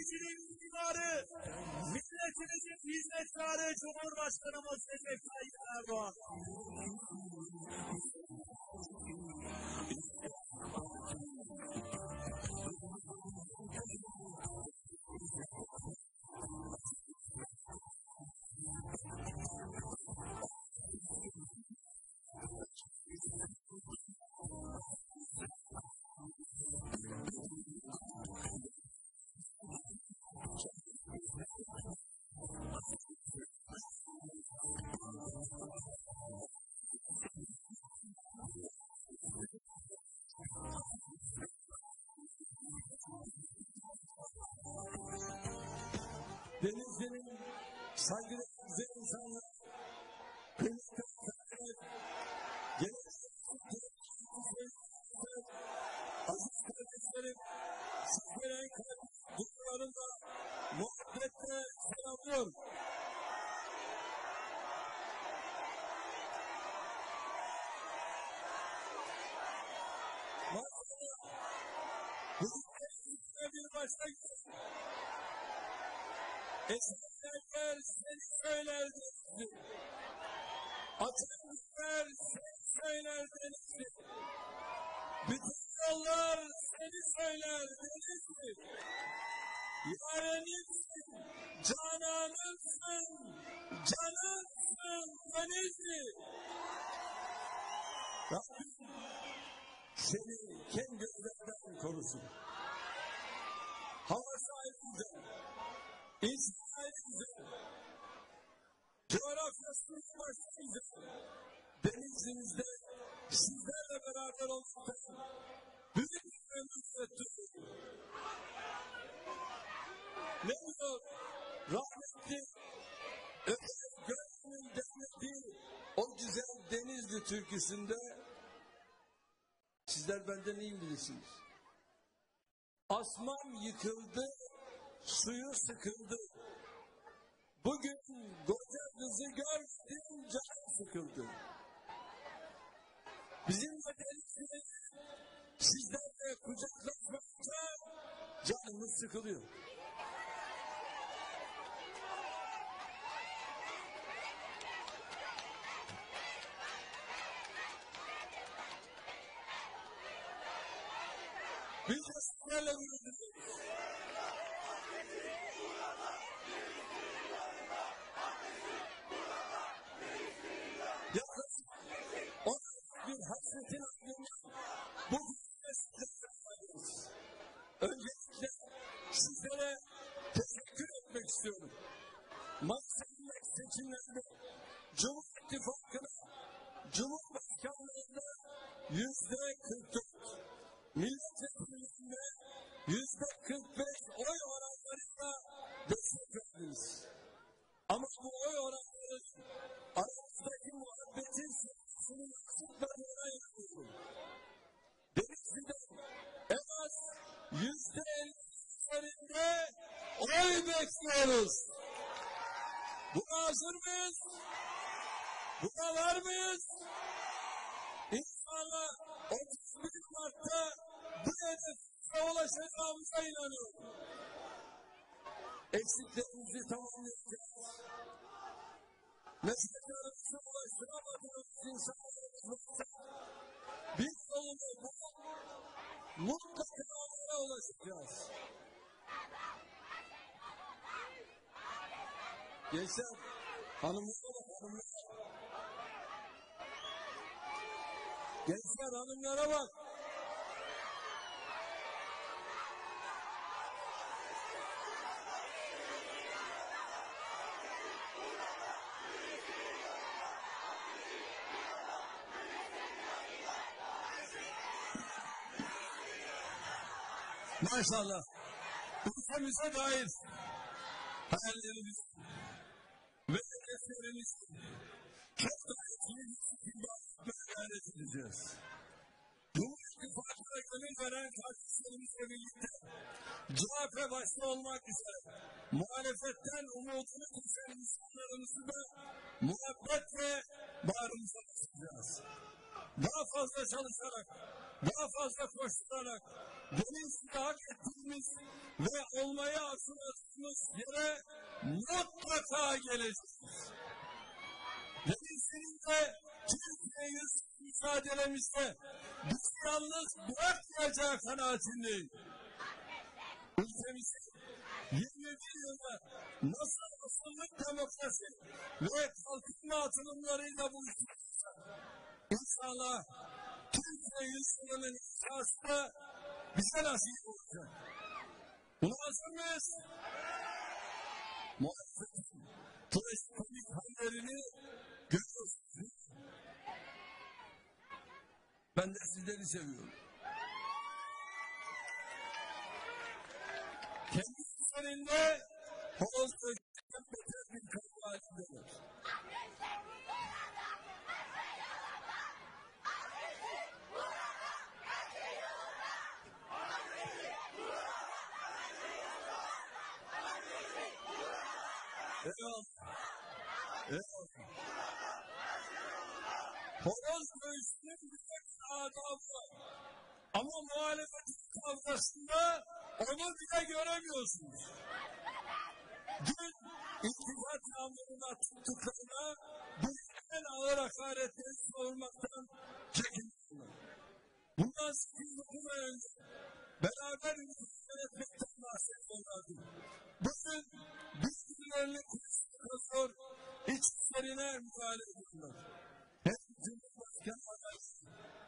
ülkemizin iktidarı, milletimizin hizmetkarı Cumhurbaşkanımız Recep Tayyip Erdoğan. Denizli'nin saygıdeğer güzel Yarenimsin, cananımsın, canımsın, denizli. Rabbim seni kendi gözlerden korusun. Hava sahibinden, İsrail'de, coğrafyasının başında, denizinizde sizlerle beraber olmaktan büyük bir ömür. Ne diyor? Rahmetli Ömer Gönül'ün demlediği o güzel Denizli türküsünde sizler benden iyi bilirsiniz. Asman yıkıldı, suyu sıkıldı. Bugün koca kızı gördüm canım sıkıldı. Bizim de denizli sizlerle kucaklaşmakta canımız sıkılıyor. Biz de sizlerle yürüdük. Yaklaşık on bir hasretin ardından bu Öncelikle sizlere teşekkür etmek istiyorum. Ayındaki seçimlerde Cumhur İttifakı'na Cumhurbaşkanlığında yüzde Maşallah. Ülkemize dair hayallerimiz ve hedeflerimiz çok daha anlatmaya gayret edeceğiz. Cumhur İttifakı'na gönül veren kardeşlerimizle birlikte CHP başta olmak üzere muhalefetten umudunu kesen insanlarımızı da muhabbet ve bağrımıza basacağız. Daha fazla çalışarak, daha fazla koşturarak, Denizli'de hak ettiğimiz ve olmayı arzuladığımız yere mutlaka geleceğiz. Ve bizim de Türkiye mücadelemizde bizi yalnız bırakmayacağı kanaatindeyim. Ülkemizi 21 yılda nasıl asıllık demokrasi ve kalkınma atılımlarıyla buluşturacak İnşallah Türkiye yüzyılının da bize nasip olacak. Buna hazır mıyız? Muhalefetin trajikomik hallerini görüyorsunuz. Ben de sizleri seviyorum. Kendi üzerinde beter bir kapı halindeler. Evet. Evet. Horoz dövüşünün bir adabı. Ama muhalefetin kavgasında onu bile göremiyorsunuz. Dün iltifat yağmuruna tuttuklarına bu en ağır hakaretleri savurmaktan çekindiler. Bundan 89 ay önce beraber yönetmekten bahsediyorlardı. Bugün birbirlerini kuşatıyor, içlerine müdahale ediyorlar. Hem Cumhurbaşkanı adayı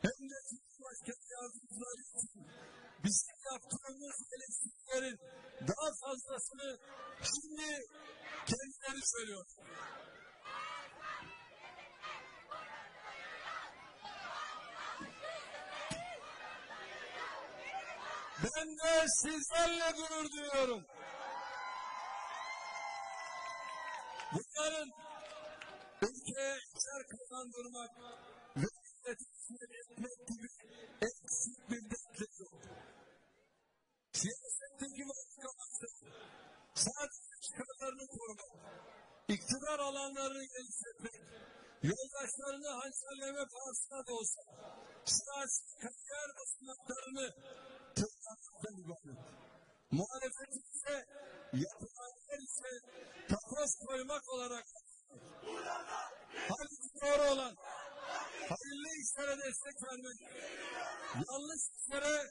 hem de Cumhurbaşkanı yardımcıları için bizim yaptığımız eleştirilerin daha fazlasını şimdi kendileri söylüyor. Ben de sizlerle gurur duyuyorum. Bunların ülkeye işler kazandırmak ve milletini etmek gibi eksik bir dertleri yok. Siyasetteki vasıflaması sadece çıkarlarını korumak, iktidar alanlarını geliştirmek, yoldaşlarını hançerleme pahasına da olsa siyasi kariyer basamaklarını tırmanmaktan ibaret. Muhalefetimize yapılanlar ise takas koymak olarak halbuki doğru olan hayırlı işlere destek vermek, yanlış işlere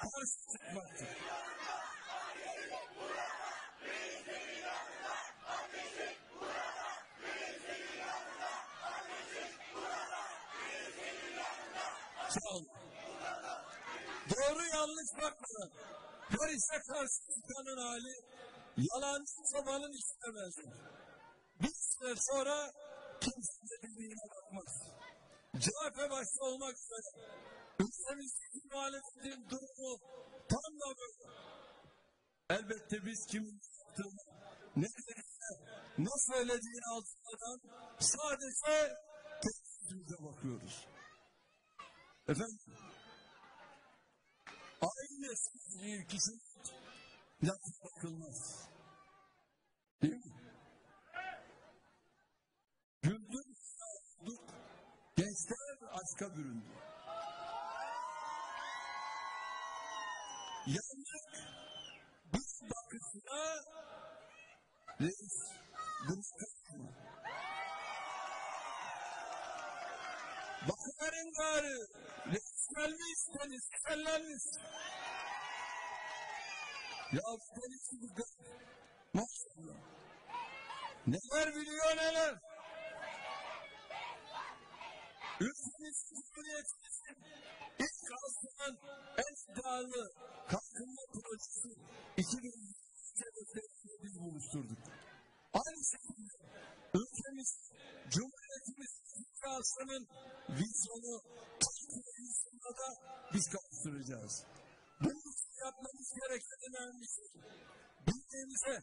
karşı çıkmaktır. Sağ. Doğru yanlış bakmadan her işe karşı çıkanın hali yalancı çobanın istemezdi. Bir süre sonra kimse de bakmaz. CHP başta olmak üzere ülkemizdeki muhalefetin durumu tam da böyle. Elbette biz kimin yaptığını, ne dediğine, ne söylediğini altından sadece kendimize bakıyoruz. Efendim, aynı sizliği kişinin lafı bakılmaz. Değil mi? Güldük, olduk, gençler aşka büründü. Yandık, bir bakışına reis bunu kaçma. Bakıverin gari, reis gelmiş, deniz kellenmiş. Ya deniz gibi gari, maşallah. Neler biliyor neler. Ülkemiz Cumhuriyetimizin ilk kalkınan en iddialı kalkınma projesi 2020'de biz buluşturduk. Aynı şekilde ülkemiz Cumhuriyetimiz iddiasının vizyonu Türkiye yüzyılda da biz kavuşturacağız. Şey. Birliğimize,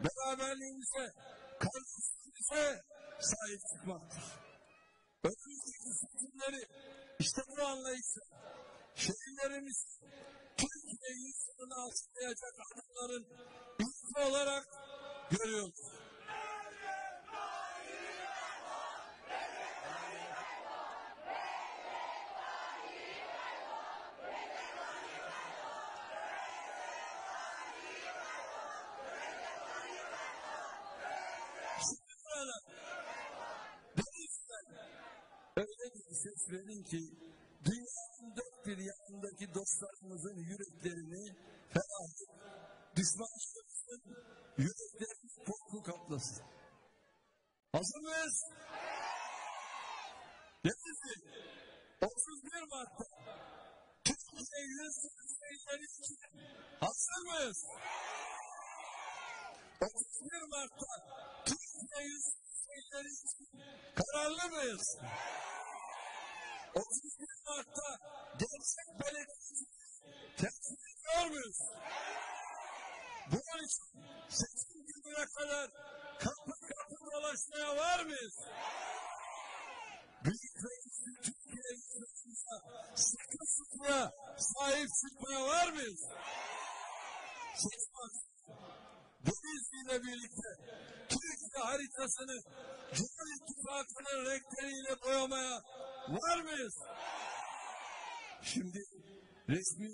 beraberliğimize, kardeşliğimize sahip çıkmaktır. Önümüzdeki seçimleri işte bu anlayışla şehirlerimiz Türkiye yüzyılını alçılayacak adımların ilki olarak görüyoruz. Öyle bir ses verin ki dünyanın dört bir yanındaki dostlarımızın yüreklerini ferah düşmanlarımızın yüreklerini korku kaplasın. Hazır mıyız? Ne dedi? 31 Mart'ta Türkiye yüz yüzeyleri için hazır mıyız? 31 Mart'ta Türkiye yüz yüzeyleri için kararlı mıyız? 31 Mart'ta gerçek belediyesi temsil ediyor muyuz? Bunun için seçim gününe kadar kapı kapı dolaşmaya var mıyız? Büyük reisli Türkiye hizmetinde sıkı sıkıya sahip çıkmaya var mıyız? Seçmez. Bu izniyle birlikte Türkiye haritasını var mıyız? Şimdi resmi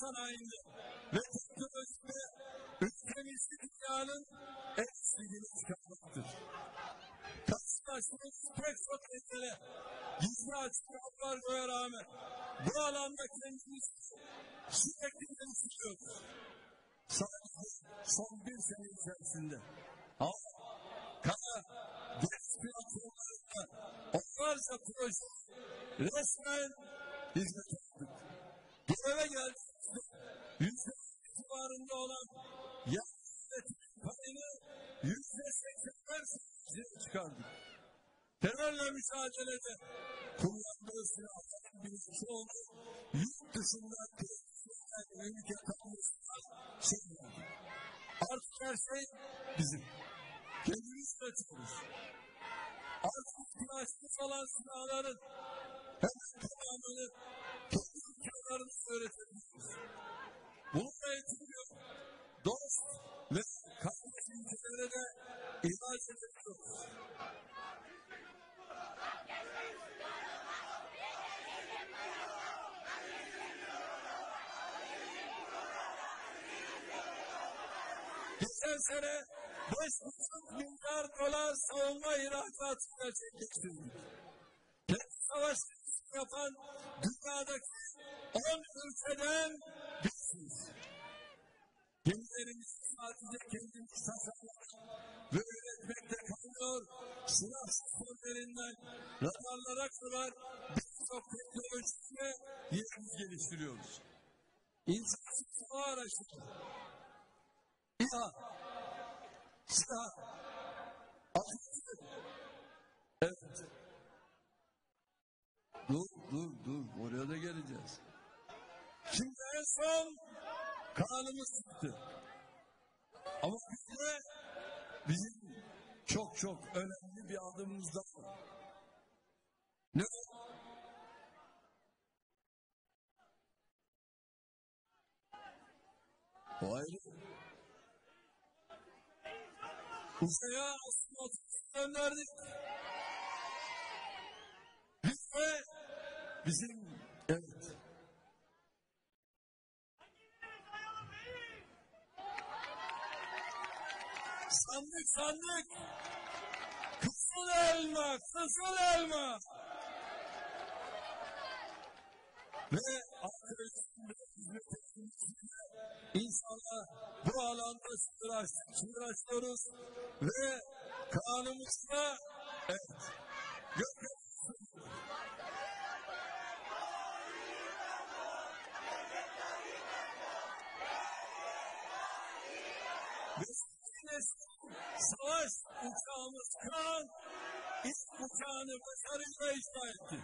sanayinde ve teknolojide ülkemizi dünyanın en silgini çıkarmaktır. Karşılaştığımız pek çok mesele gizli açıklamalar koya rağmen bu alanda kendimizi sürekli geliştiriyoruz. Sadece son bir sene içerisinde ama kara deniz platformlarında onlarca proje resmen hizmet ettik. Göreve geldiğimizde yüzde civarında olan yönetimin payını yüzde seksenler seviyesine çıkardık. Terörle mücadelede kullandığı silahların bir çoğunu yurt dışından teslim ülke kamuoyuna sunmadı. Artık her şey bizim. Kendimiz üretiyoruz. Artık ihtiyaçsız olan silahların hemen tamamını kendi ülkelerimize öğretebiliyoruz. Bununla eğitiliyor. Dost ve kardeş ülkelere de ihraç edebiliyoruz. Geçen sene 5,5 milyar dolar savunma ihracatı gerçekleştirdik. Kendi savaşlarını yapan dünyadaki 10 ülkeden birisiyiz. Gemilerimizi sadece kendimiz tasarlamak ve üretmekte kalmıyor. Silah sistemlerinden radarlara kadar birçok teknolojiyle yerimiz geliştiriyoruz. İnsansız hava araçları, İHA, SİHA. Evet. Dur, dur, dur. Oraya da geleceğiz. Şimdi en son kanımız çıktı. Ama bizde bizim çok çok önemli bir adımımız daha var. Ne o? O ayrı. Uzaya astronot gönderdik. Biz de bizim evet sandık sandık. Kızıl elma kızıl elma. Ve arkadaşlarımla hizmet ettiğimizde insanlar bu alanda sınır açıyoruz ve kanımızda evet Ve yine savaş uçağımız kan ilk imkanı başarıyla icra etti.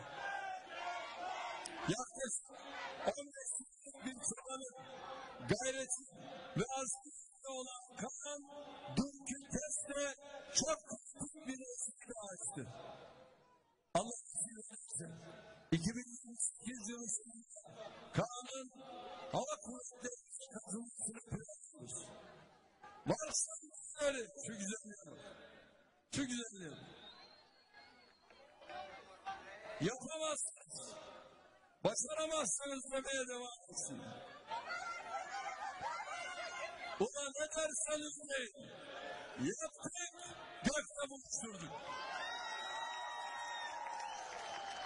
Yaklaşık 15 yıllık bir çabanın gayreti ve azminde olan Kaan dünkü testte çok kritik bir resmi açtı. Allah izin verirse 2028 yılı sonunda Kaan'ın hava kuvvetlerine Yapamazsınız. Başaramazsanız demeye devam etsin. Ulan ne derseniz deyin. Yaptık, gökte buluşturduk.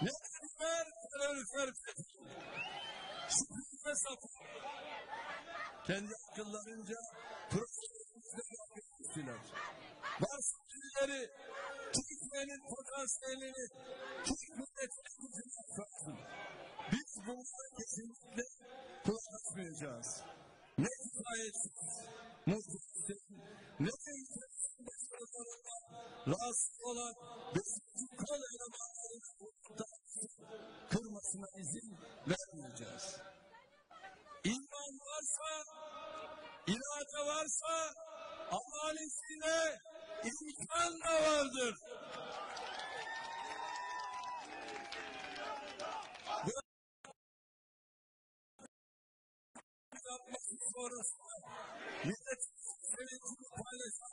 Ne kadar teröristler Şüphesiz hesap. Kendi akıllarınca profesörümüzde yapmışlar. Varsa birileri Türkiye'nin potansiyelini Türk milletine gücüne satsın. Biz bunlara kesinlikle kulak asmayacağız. Ne hikayetsiz, muhteşem, ne de ülkemizin başarılarından rahatsız olan beşinci kol elemanlarının kırmasına izin vermeyeceğiz. İman varsa, irade varsa, ahalisiyle imkan da vardır. yapması sonrasında millet sevincini paylaşan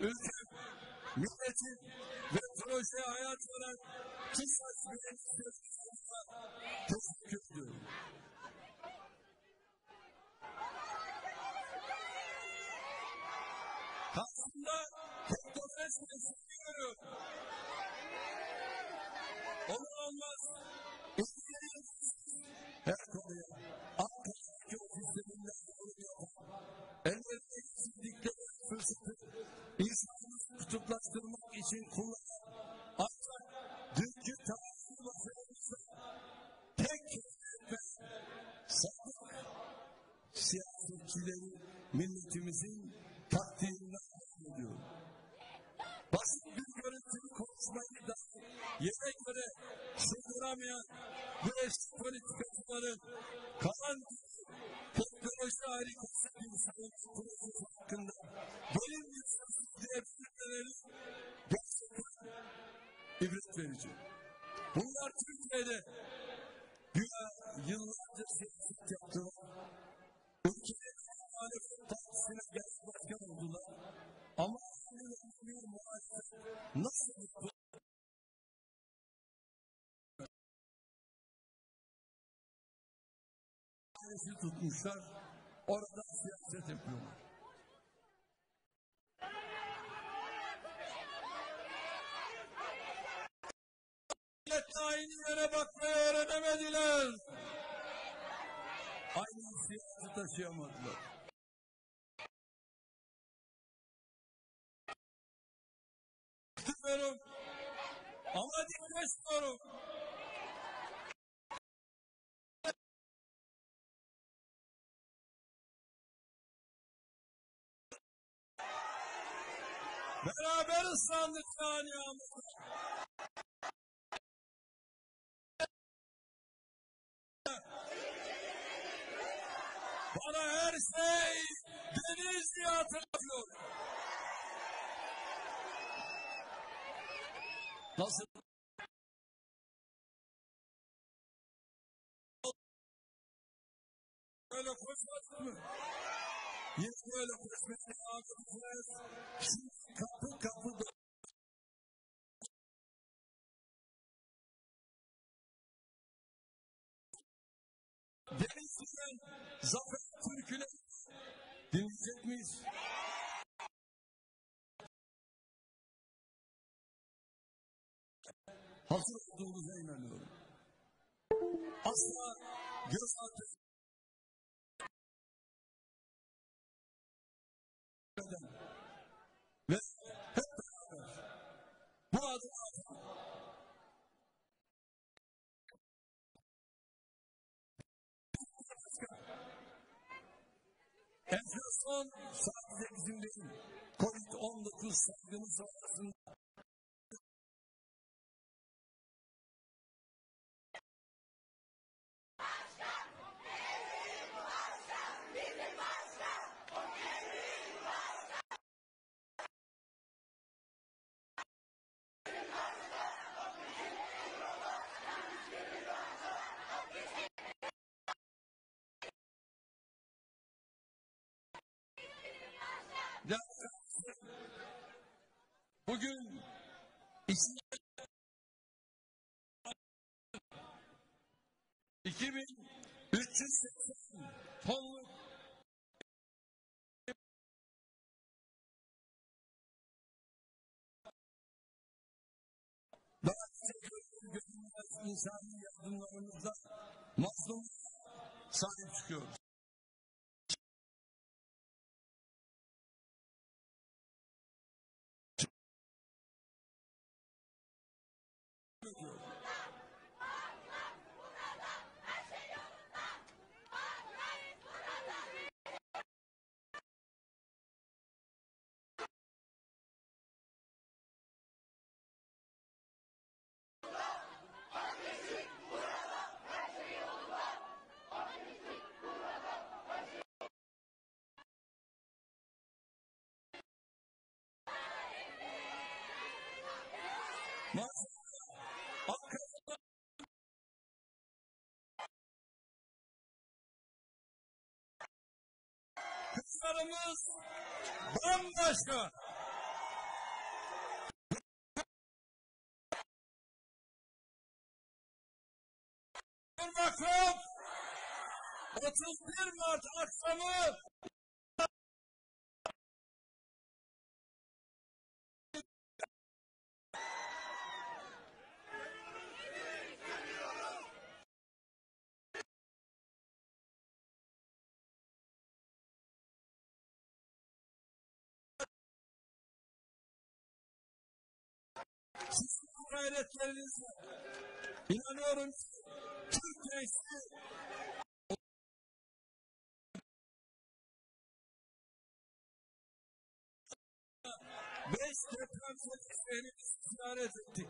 ülke, milletin ve projeye hayat veren tüm siyasetçilerine teşekkür ediyorum. Teknofest mesleği görüyorum. Olur olmaz. Tutmuşlar. Orada siyaset yapıyorlar. Aynı yere bakmayı öğrenemediler. Aynı siyaseti taşıyamadılar. Islandık saniyamızda. Bana her şey deniz diye hatırlatıyor. Nasıl? Böyle koşmasın mı? Yine böyle koşmaya devam edeceğiz. Şimdi kapı kapı Denizli'den Zafer Türk'üne dinleyecek miyiz? Hazır olduğunuza inanıyorum. Asla göz ardı etmeden ve hep beraber bu adım atalım. Enflasyon sadece bizim değil, Covid-19 salgını sonrasında insani yardımlarımızla mazlum sahip çıkıyoruz. Kızlarımız bambaşka. Bakın 31 Mart akşamı gayretlerinizle inanıyorum ki Türk gençliği beş deprem şehrini ziyaret ettik.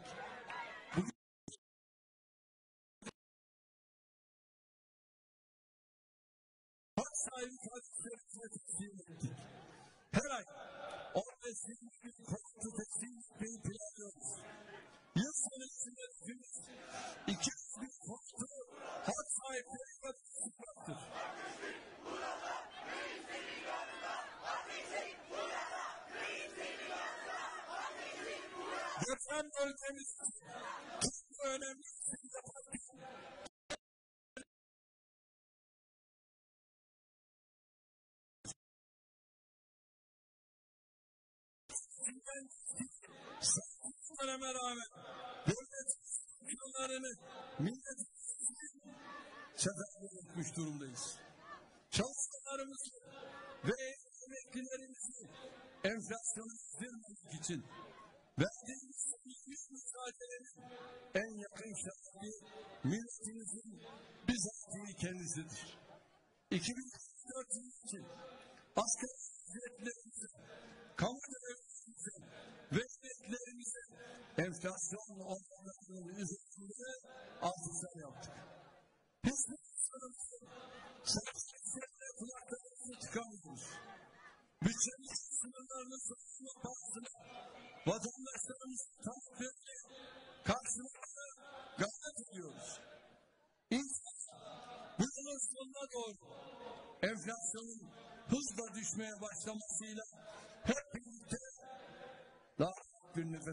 Bugün hak sahibi teslim ettik. Her ay 15 bin planlıyoruz.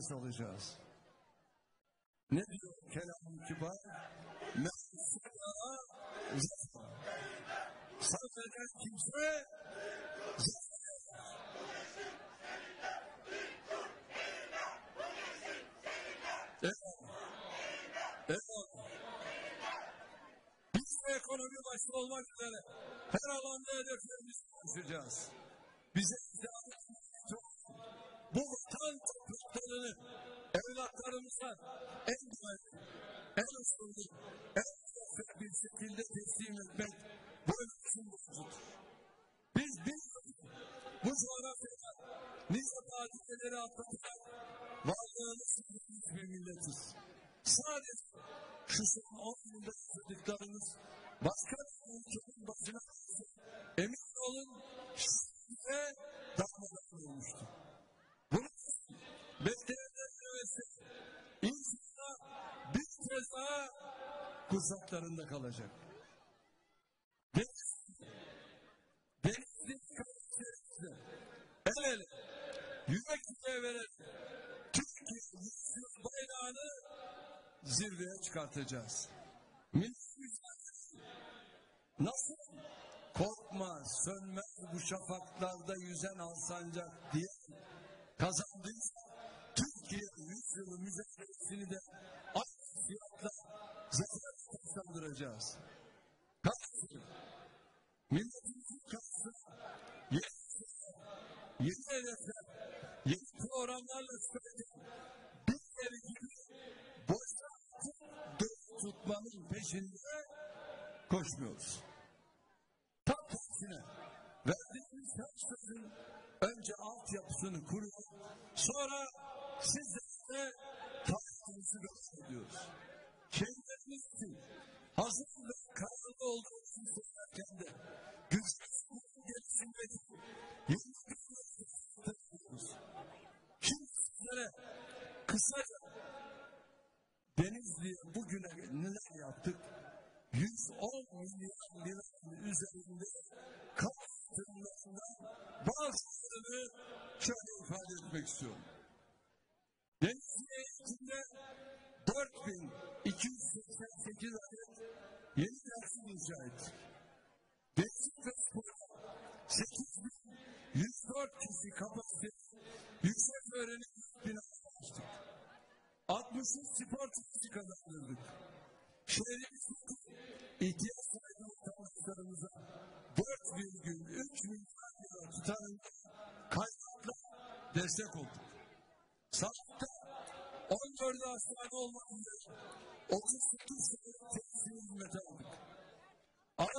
Nefes alacağız. Ne diyor kelam kibar? Sabreden kimse Evet. Evet. Biz ekonomi başta olmak üzere her alanda hedeflerimizi konuşacağız. Evlatlarımıza en güvenli, en usulü, en mutlu bir şekilde teslim etmek bu ülkenin borcudur. Biz bilmiyoruz bu coğrafyada nice hadiseleri atlatarak varlığını sürdürdüğümüz bir milletiz. Sadece şu son 10 yılda yaşadıklarımız başka bir ülkenin başına emin olun size darmadağın olmuştu. Bunun için bekleyenler daha kursaklarında kalacak. Denizli, Denizli kardeşlerimizle el ele, yürek yüreğe vererek yüzyıl bayrağını zirveye çıkartacağız. Mücadelesi nasıl? Korkma sönmez bu şafaklarda yüzen alsancak diye kazandıysa Türkiye yüzyılı mücadelesini de fiyatla zafer kazandıracağız. Kardeşim, milletimizin karşısına yeni, yeni hedefler, yeni programlarla söyledi. Bir yeri gibi boşa dört tutmanın peşinde koşmuyoruz. Tam tersine verdiğimiz her sözün önce altyapısını kuruyor, sonra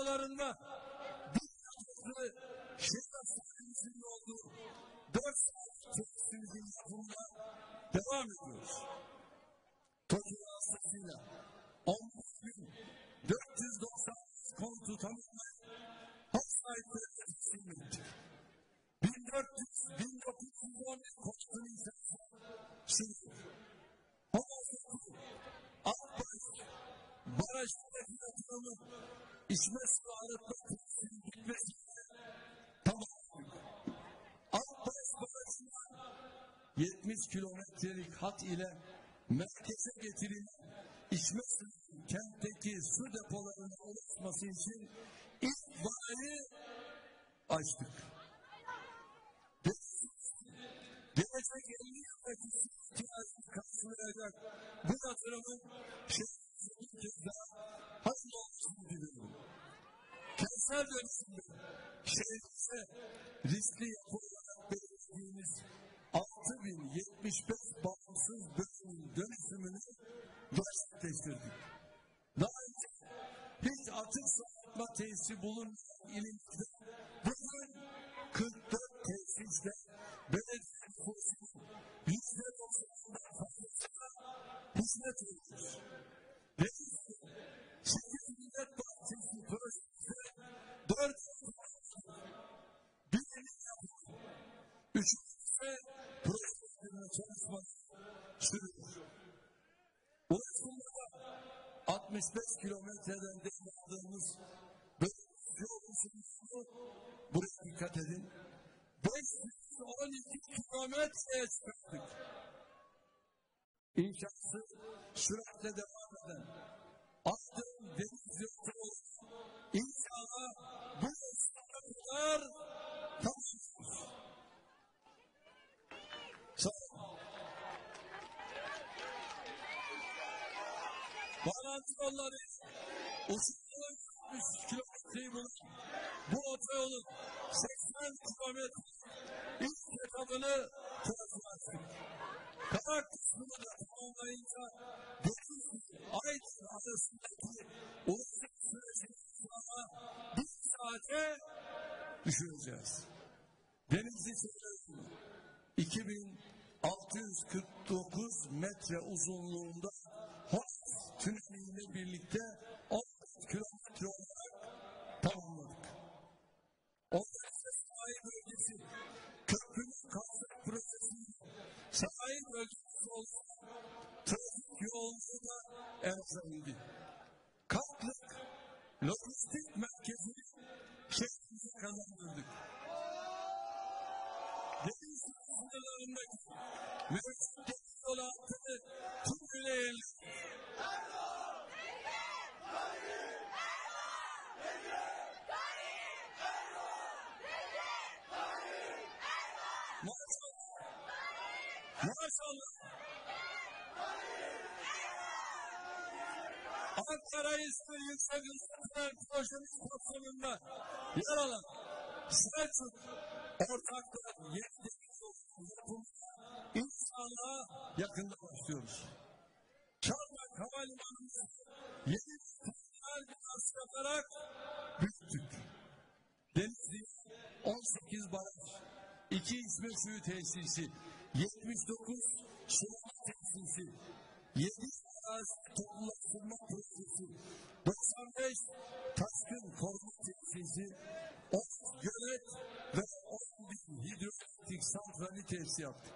Aralarında bir yıldır şehir hastanemizin olduğu 4 sağlık tesisimizin yapımına devam ediyoruz. Tokyo hastasıyla 11.490 konutu tamamlayan hastaneleri teslim ettik. 1400, 1911 konutun inşası sınır. Havasokul, Akbaş, barajındaki yatırımı, içme su arıtma tesisinin bitmesiyle tamamladık. Akbaş barajından 70 kilometrelik hat ile merkeze getirilen içme suyu kentteki su depolarına ulaşması için ilk vali açtık. Kentsel dönüşümde şehrimize riskli yapı belirlediğimiz 6075 bağımsız bölümün dönüşümünü gerçekleştirdik. Daha önce hiç atık su atma tesisi bulunmayan ilimizde 4 birini yapıyor. Üçüncüsü projelerine çalışmak sürüyor. Ulaşımda da 65 kilometreden aldığımız bölümümüz yolculuğumuzu buraya dikkat edin. 512 kilometreye çıkarttık. İnşası süratle devam eden Aydın Deniz Yolu inşallah bu yaşlara kadar olun. Bağlantı yolları uzunluğu 3 kilometreyi bulan bu otoyolun 80 kilometre ilk etabını tamamladık. Karar kısmını da tamamlayınca dedim ki Aydın arasındaki olacak sürecin bir saate düşüneceğiz. Denizli Çevre 2649 metre uzunluğunda Hof tüneliyle birlikte 10 kilometre olarak tamamladık. 10 sanayi bölgesi olan trafik yoğunluğu da ertelendi. Katlık lojistik merkezini şehrimize kazandırdık. Deniz sınırlarındaki mevcut deniz yolu hattını tümüyle yerleştirdik. Maşallah. Ankara İzmir Yüksek Üniversiteler Projesi kapsamında yer alan Selçuk yettiğimiz yapımına inşallah yakında başlıyoruz. Çardak Havalimanı'nda yeni terminal binası yaparak büyüttük. Denizli 18 baraj, 2 içme suyu tesisi, 79 sulama tesisi, 7 arazi toplulaştırma projesi, 95 taşkın koruma tesisi, 10 gölet ve 11 hidroelektrik santrali tesis yaptık.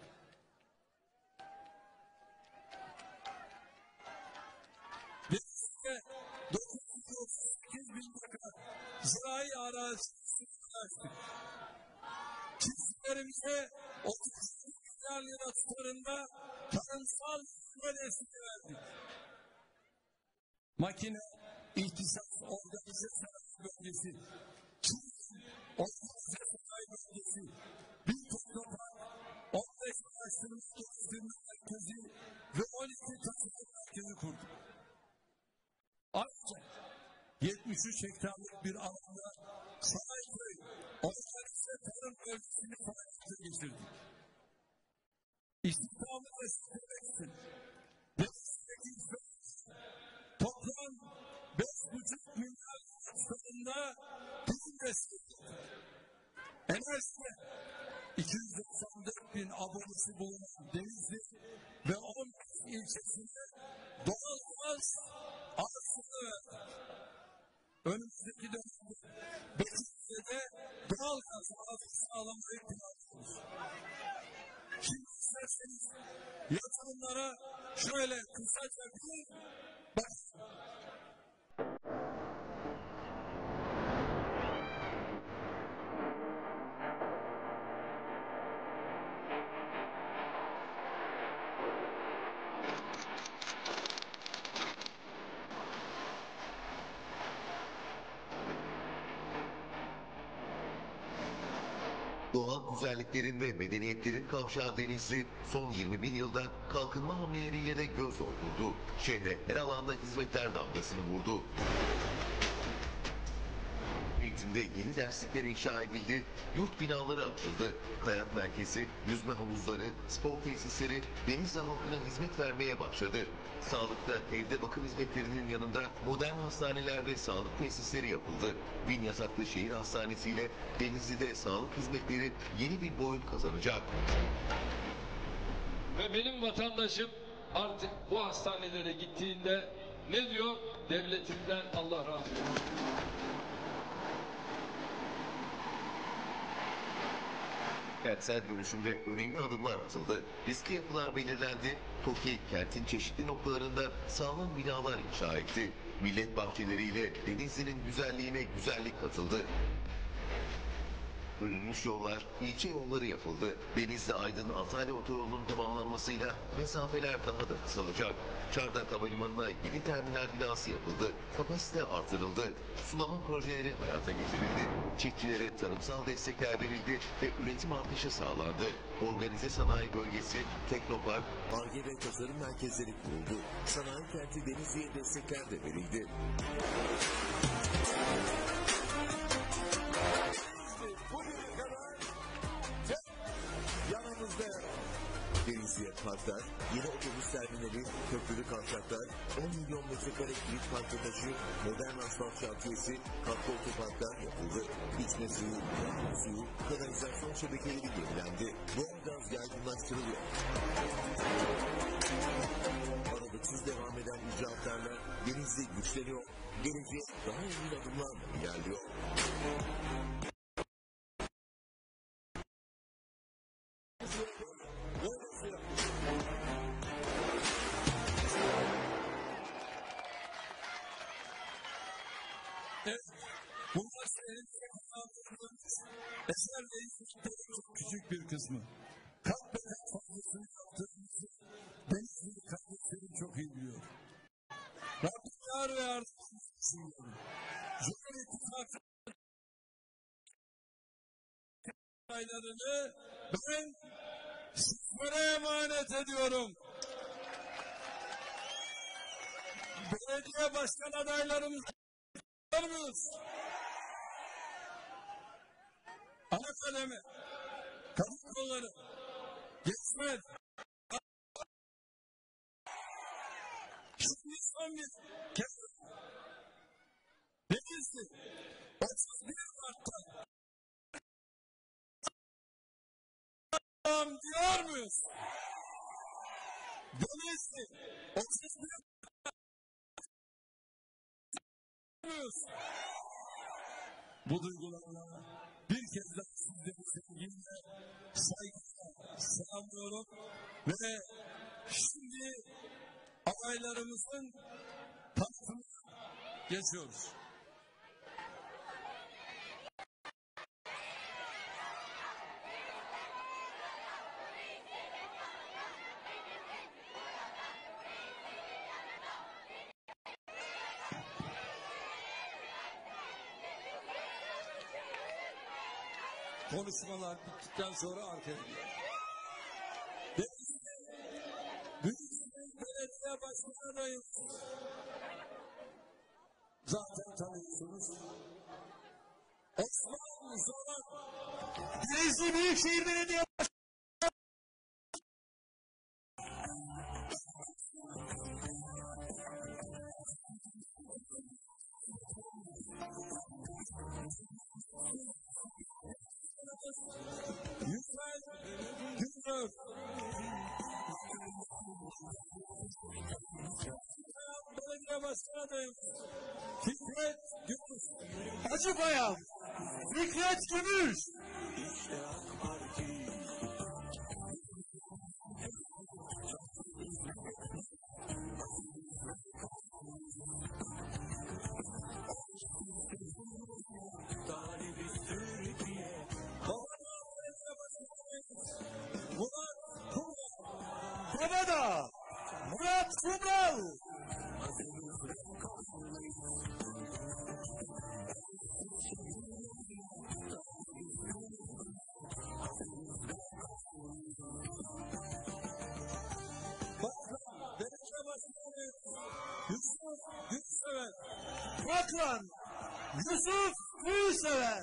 Denizli'de 938 bin dekar zirai arazi açtık. Çiftçilerimize 30 milyar lira tutarında tarımsal ödesini verdik. Makine, ihtisas, organize sanayi bölgesi, çift, organize sanayi bölgesi, bir teknopark, 15 araştırma geliştirme merkezi ve 12 tasarım merkezi kurduk. Ayrıca 73 hektarlık bir alanda Güzelliklerin ve medeniyetlerin kavşağı Denizli son 21 yılda kalkınma hamleleriyle de göz doldurdu. Şehre her alanda hizmetler damgasını vurdu. Eğitimde yeni derslikler inşa edildi, yurt binaları açıldı. Hayat merkezi, yüzme havuzları, spor tesisleri deniz halkına hizmet vermeye başladı. Sağlıkta evde bakım hizmetlerinin yanında modern hastaneler ve sağlık tesisleri yapıldı. Bin yataklı şehir hastanesiyle Denizli'de sağlık hizmetleri yeni bir boyut kazanacak. Ve benim vatandaşım artık bu hastanelere gittiğinde ne diyor? Devletimden Allah razı olsun. Kentsel dönüşümde önemli adımlar atıldı. Riskli yapılar belirlendi. TOKİ kentin çeşitli noktalarında sağlam binalar inşa etti. Millet bahçeleriyle Denizli'nin güzelliğine güzellik katıldı. Bölünmüş yollar, ilçe yolları yapıldı. Denizli Aydın Antalya otoyolunun tamamlanmasıyla mesafeler daha da kısalacak. Çardak Havalimanı'na yeni terminal binası yapıldı. Kapasite artırıldı. Sulama projeleri hayata getirildi. Çiftçilere tarımsal destekler verildi ve üretim artışı sağlandı. Organize sanayi bölgesi, teknopark, ARGE ve tasarım merkezleri kuruldu. Sanayi kenti Denizli'ye destekler de verildi. Denizli'ye parklar, yeni otobüs terminali, köprülü kavşaklar, 10 milyon metrekare kilit park taşı, modern asfalt şantiyesi, katlı otoparklar yapıldı. İçme suyu, yakın suyu, kanalizasyon şebekeleri yenilendi. Doğalgaz yaygınlaştırılıyor. Aralıksız devam eden icraatlarla Denizli güçleniyor, geleceğe daha emin adımlarla ilerliyor. Adaylarını ben sizlere emanet ediyorum. Belediye başkan adaylarımız var mıyız? Ana kalemi, kadın kolları, geçmez. Şimdi son bir kez. Denizli, 31 Mart'ta Tamam diyor muyuz? 31 muyuz? Bu duygularla bir kez daha sizleri sevgiyle, saygıyla selamlıyorum ve şimdi adaylarımızın tanıtımına geçiyoruz. Konuşmalar bittikten sonra arkaya gidiyor. Büyükşehir Belediye Başkanı adayım. Zaten tanıyorsunuz. Osman Zoran Denizli Büyükşehir Belediye Feuer! Rückwärts, Gemüse! Baklan, Yusuf Gülsever,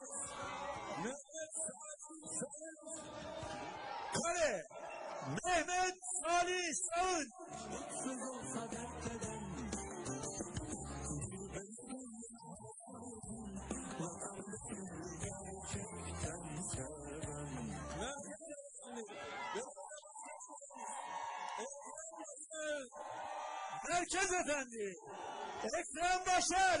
Mehmet Salih Sağın kale Mehmet Salih Sağın Mutsuz olsa dert eden Merkez Efendi Ekrem Başar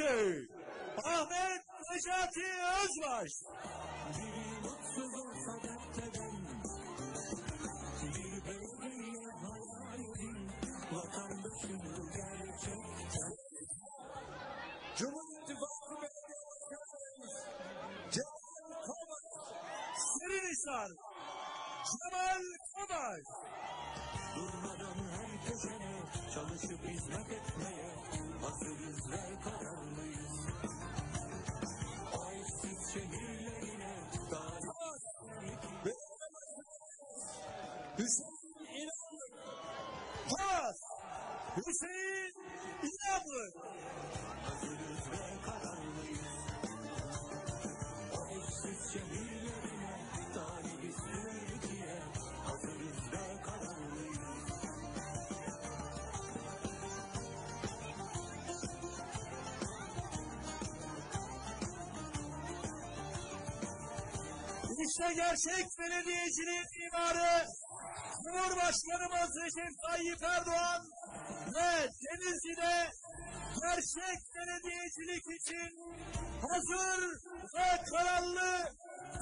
Sarayköy. Ahmet Necati Özbaş. Cumhur İttifakı Belediye Başkanımız Cemal Kavak Serinhisar. Cemal Kabay. Durmadan her köşene çalışıp hizmet etmeye hazırız ve kararlıyız. Aysiz şehirlerine İşte gerçek belediyeciliğin mimarı Cumhurbaşkanımız Recep Tayyip Erdoğan ve Denizli'de gerçek belediyecilik için hazır ve kararlı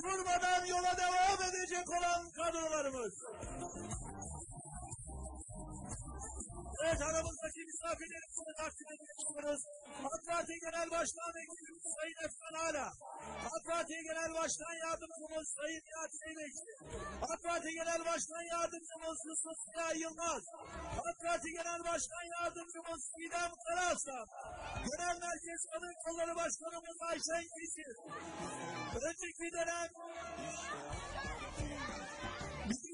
durmadan yola devam edecek olan kadrolarımız. Evet aramızdaki misafirlerimizi takdim ediyoruz. AK Parti Genel Başkan Vekilimiz Sayın Efkan Ala. AK Parti Genel Başkan Yardımcımız Sayın Nihat Zeybekçi. AK Parti Genel Başkan Yardımcımız Yusuf Ziya Yılmaz. AK Parti Genel Başkan Yardımcımız İdem Karaslan. Genel Merkez Kadın Kolları Başkanımız Ayşen Yeşil. Önceki dönem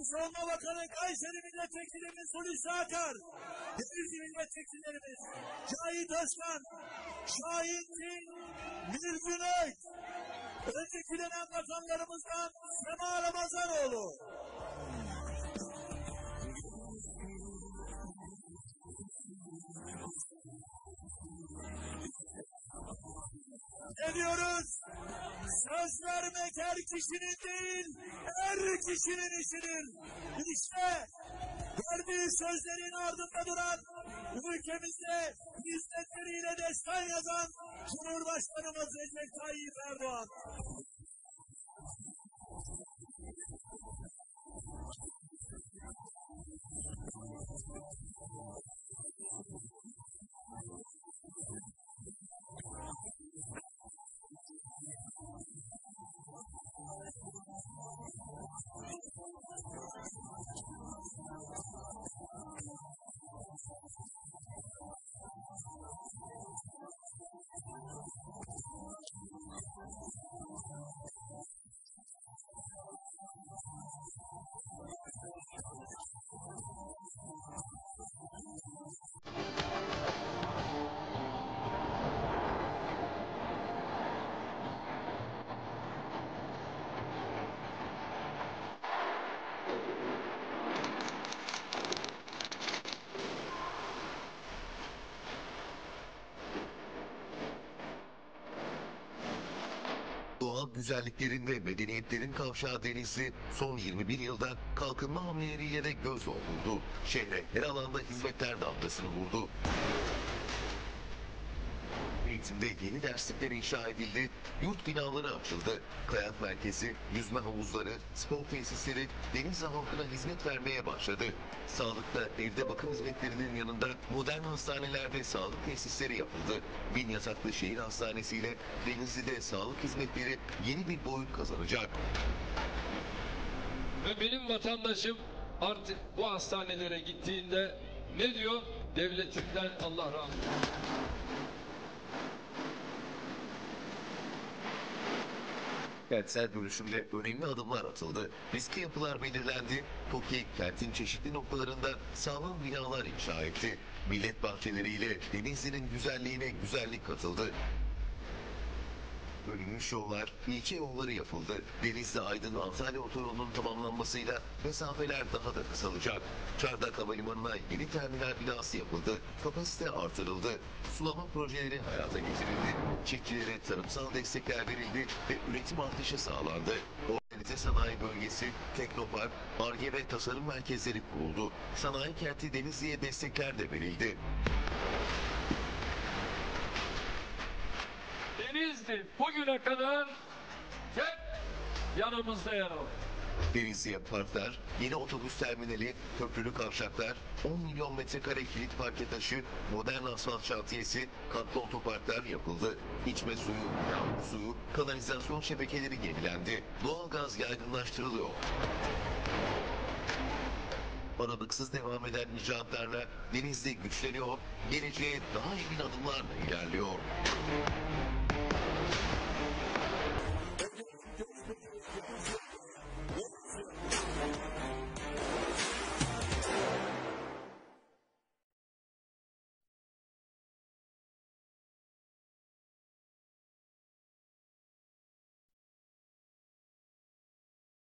Bizim Savunma Bakanı Kayseri Milletvekilimiz Hulusi Akar, Denizli Milletvekillerimiz Cahit Özkan, Şahin Çin, Nilgün Ök, önceki dönem bakanlarımızdan Sema Ramazanoğlu. Ne diyoruz? Söz vermek her kişinin değil, her kişinin işidir. İşte verdiği sözlerin ardında duran, ülkemizde hizmetleriyle destan yazan Cumhurbaşkanımız Recep Tayyip Erdoğan. Doğal güzelliklerin ve medeniyetlerin kavşağı Denizli son 21 yılda kalkınma hamleleriyle de göz doldurdu. Şehre her alanda hizmetler damgasını vurdu. Eğitimde yeni derslikler inşa edildi, yurt binaları açıldı, kayak merkezi, yüzme havuzları, spor tesisleri deniz halkına hizmet vermeye başladı. Sağlıkta evde bakım hizmetlerinin yanında modern hastanelerde sağlık tesisleri yapıldı. Bin yataklı şehir hastanesiyle Denizli'de sağlık hizmetleri yeni bir boyut kazanacak. Ve benim vatandaşım artık bu hastanelere gittiğinde ne diyor? Devletimden Allah razı olsun. Kentsel dönüşümde önemli adımlar atıldı. Riskli yapılar belirlendi. TOKİ kentin çeşitli noktalarında sağlam binalar inşa etti. Millet bahçeleriyle Denizli'nin güzelliğine güzellik katıldı. Bölünmüş yollar, ilçe yolları yapıldı. Denizli Aydın Antalya otoyolunun tamamlanmasıyla mesafeler daha da kısalacak. Çardak Havalimanı'na yeni terminal binası yapıldı. Kapasite artırıldı. Sulama projeleri hayata getirildi. Çiftçilere tarımsal destekler verildi ve üretim artışı sağlandı. Organize sanayi bölgesi, teknopark, ARGE ve tasarım merkezleri kuruldu. Sanayi kenti Denizli'ye destekler de verildi. Denizli bugüne kadar hep yanımızda yer aldı. Denizli'ye parklar, yeni otobüs terminali, köprülü kavşaklar, 10 milyon metrekare kilit parke taşı, modern asfalt şantiyesi, katlı otoparklar yapıldı. İçme suyu, yağmur suyu, kanalizasyon şebekeleri yenilendi. Doğalgaz yaygınlaştırılıyor. Aralıksız devam eden icraatlarla Denizli güçleniyor, geleceğe daha emin adımlarla ilerliyor.